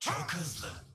Çok hızlı.